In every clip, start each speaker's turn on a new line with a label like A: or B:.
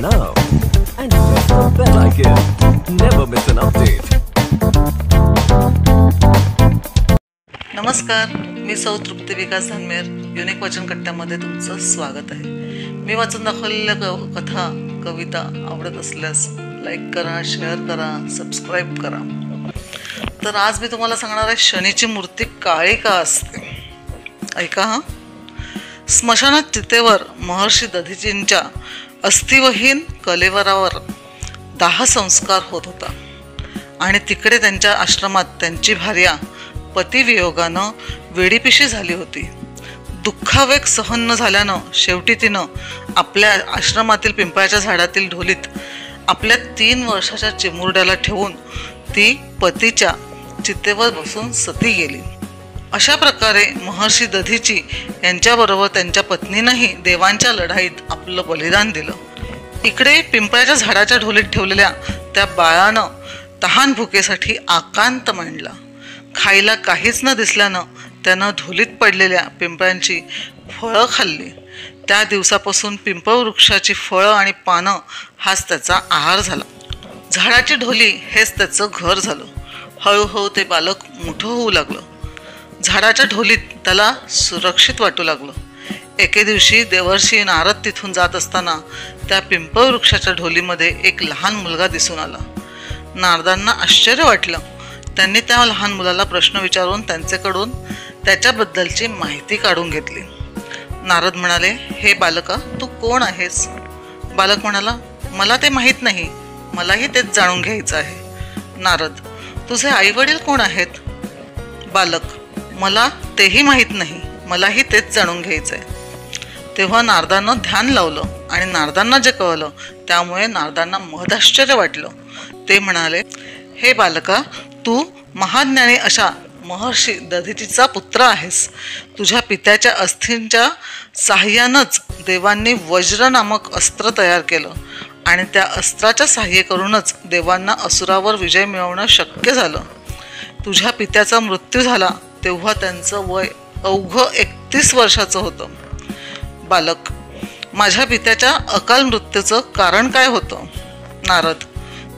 A: now. And press the bell icon. Never miss an update.
B: नमस्कार. मी सौ तृप्ती विकास धानमेर unique वचन कट्ट्यामध्ये तुमचं स्वागत आहे. मी वाचून दाखवलेल्या क कथा कविता आवडत असल्यास लाईक करा शेअर करा सबस्क्राईब करा. तर आज मी तुम्हाला सांगणार आहे शनीची मूर्ती काळी का असते? ऐका हा. स्मशानात चितेवर महर्षी दधीजींच्या अस्थिवहीन कलेवरावर दाहसंस्कार होत होता. आणि तिकडे त्यांच्या आश्रमात त्यांची भार्या पतिवियोगानं वेडीपिशी झाली होती. दुःखावेग सहन न झाल्यानं शेवटी तिनं आपल्या आश्रमातील पिंपळाच्या झाडातील ढोलीत आपल्या तीन वर्षाच्या चिमुरड्याला ठेवून ती पतीच्या चितेवर बसून सती गेली. अशा प्रकारे महर्षी दधीची यांच्याबरोबर त्यांच्या पत्नीनंही देवांच्या लढाईत आपलं बलिदान दिलं. इकडे पिंपळाच्या झाडाच्या ढोलीत ठेवलेल्या त्या बाळानं तहान भुकेसाठी आकांत मांडला. खायला काहीच न दिसल्यानं त्यानं ढोलीत पडलेल्या पिंपळांची फळं खाल्ली. त्या दिवसापासून पिंपळ वृक्षाची फळं आणि पानं हाच त्याचा आहार झाला. झाडाची ढोली हेच त्याचं घर झालं. हळूहळू ते बालक मोठं होऊ लागलं. झाडाच्या ढोलीत त्याला सुरक्षित वाटू लागलं. एके दिवशी देवर्षी नारद तिथून जात असताना त्या पिंपळ वृक्षाच्या ढोलीमध्ये एक लहान मुलगा दिसून आला. नारदांना आश्चर्य वाटलं. त्यांनी त्या लहान मुलाला प्रश्न विचारून त्यांच्याकडून त्याच्याबद्दलची माहिती काढून घेतली. नारद म्हणाले हे बालका तू कोण आहेस? बालक म्हणाला मला ते माहीत नाही. मलाही तेच जाणून घ्यायचं आहे. नारद तुझे आई वडील कोण आहेत? बालक मला तेही माहीत नाही. मलाही तेच जाणून घ्यायचं आहे तेव्हा नारदांना ध्यान लावलं आणि नारदांना जे कळलं त्यामुळे नारदांना महदाश्चर्य वाटलं. ते म्हणाले हे बालका तू महाज्ञानी अशा महर्षी दधितीचा पुत्र आहेस. तुझ्या पित्याच्या अस्थींच्या साह्यानंच देवांनी वज्र नामक अस्त्र तयार केलं आणि त्या अस्त्राच्या साह्य करूनच देवांना असुरावर विजय मिळवणं शक्य झालं. तुझ्या पित्याचा मृत्यू झाला तेव्हा त्यांचं वय अवघं एकतीस वर्षाचं होतं. बालक माझ्या पित्याच्या अकाल मृत्यूचं कारण काय होतं? नारद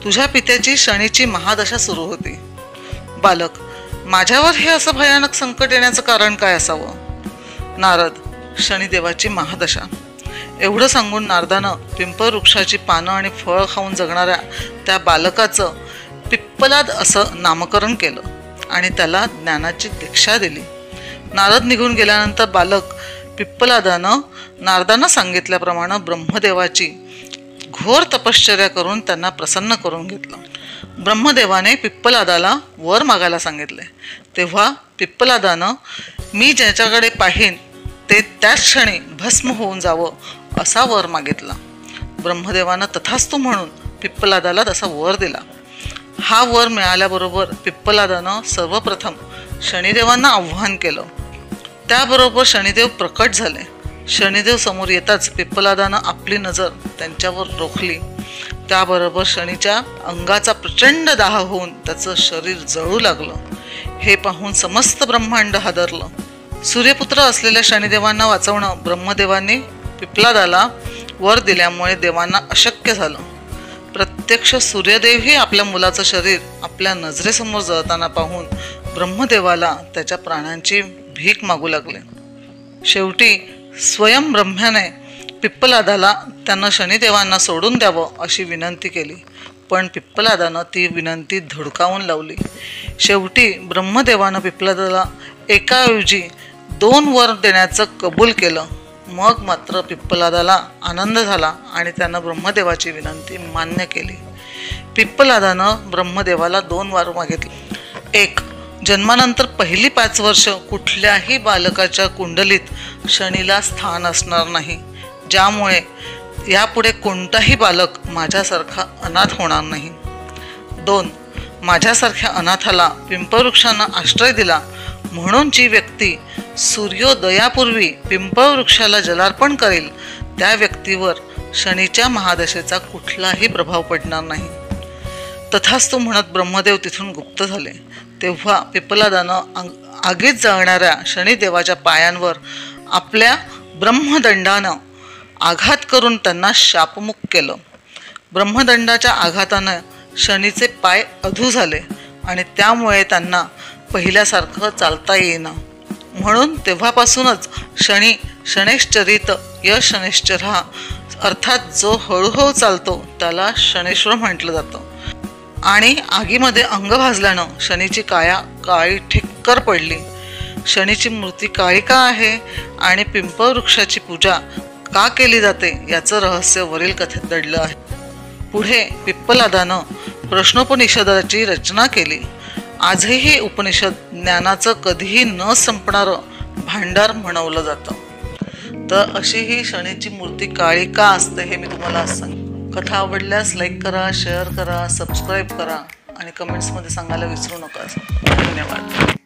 B: तुझ्या पित्याची शनीची महादशा सुरू होती. बालक माझ्यावर हे असं भयानक संकट येण्याचं कारण काय असावं? नारद शनिदेवाची महादशा. एवढं सांगून नारदानं पिंपळ वृक्षाची पानं आणि फळं खाऊन जगणाऱ्या त्या बालकाचं पिप्पलाद असं नामकरण केलं. आणि त्याला ज्ञानाची दीक्षा दिली. नारद निघून गेल्यानंतर बालक पिप्पलादानं नारदानं सांगितल्याप्रमाणे ब्रह्मदेवाची घोर तपश्चर्या करून त्यांना प्रसन्न करून घेतलं. ब्रह्मदेवाने पिप्पलादाला वर मागायला सांगितले. तेव्हा पिप्पलादानं मी ज्याच्याकडे पाहीन ते त्याच क्षणी भस्म होऊन जावं असा वर मागितला. ब्रह्मदेवानं तथास्तू म्हणून पिप्पलादाला तसा वर दिला. हा वर मिळाल्याबरोबर पिप्पलादानं सर्वप्रथम शनिदेवांना आव्हान केलं. त्याबरोबर शनिदेव प्रकट झाले. शनिदेव समोर येताच पिप्पलादानं आपली नजर त्यांच्यावर रोखली. त्याबरोबर शनीच्या अंगाचा प्रचंड दाह होऊन त्याचं शरीर जळू लागलं. हे पाहून समस्त ब्रह्मांड हादरलं. सूर्यपुत्र असलेल्या शनिदेवांना वाचवणं ब्रह्मदेवांनी पिप्पलादाला वर दिल्यामुळे देवांना अशक्य झालं. प्रत्यक्ष सूर्यदेवही आपल्या मुलाचं शरीर आपल्या नजरेसमोर जळताना पाहून ब्रह्मदेवाला त्याच्या प्राण्यांची भीक मागू लागले. शेवटी स्वयं ब्रह्म्याने पिप्पलादाला त्यानं शनिदेवांना सोडून द्यावं अशी विनंती केली. पण पिप्पलादानं ती विनंती धुडकावून लावली. शेवटी ब्रह्मदेवानं पिप्पलादाला एकाऐवजी दोन वर देण्याचं कबूल केलं. मग मात्र पिप्पलादाला आनंद झाला आणि त्यानं ब्रह्मदेवाची विनंती मान्य केली. पिप्पलादानं ब्रह्मदेवाला दोन वार मागितले. एक जन्मानंतर पहिली पाच वर्ष कुठल्याही बालकाच्या कुंडलीत शनीला स्थान असणार नाही. ज्यामुळे यापुढे कोणताही बालक माझ्यासारखा अनाथ होणार नाही. दोन माझ्यासारख्या अनाथाला पिंपवृक्षानं आश्रय दिला म्हणून जी व्यक्ती सूर्योदयापूर्वी पिंपळवृक्षाला जलार्पण करेल त्या व्यक्तीवर शनीच्या महादशेचा कुठलाही प्रभाव पडणार नाही. तथास्तू म्हणत ब्रह्मदेव तिथून गुप्त झाले. तेव्हा पिपलादानं आगीत जळणाऱ्या शनिदेवाच्या पायांवर आपल्या ब्रह्मदंडानं आघात करून त्यांना शापमुख केलं. ब्रह्मदंडाच्या आघातानं शनीचे पाय अधू झाले आणि त्यामुळे त्यांना पहिल्यासारखं चालता येईना. म्हणून तेव्हापासूनच शनी शनेश्चरित य शनेश्चर हा. अर्थात जो हळूहळू चालतो त्याला शनेश्वर म्हटलं जातं. आणि आगीमध्ये अंग भाजल्यानं शनीची काया काळी ठिक्कर पडली. शनीची मूर्ती काळी का आहे आणि पिंपळ वृक्षाची पूजा का केली जाते याचं रहस्य वरील कथेत दडलं आहे. पुढे पिप्पलादानं प्रश्नोपनिषदाची रचना केली. आजही हे उपनिषद ज्ञानाचं कधीही न संपणारं भांडार म्हणवलं जातं. तर अशी ही शनीची मूर्ती काळी का असते हे मी तुम्हाला सांग कथा आवडल्यास लाईक करा शेअर करा सबस्क्राईब करा आणि कमेंट्समध्ये सांगायला विसरू नका. धन्यवाद.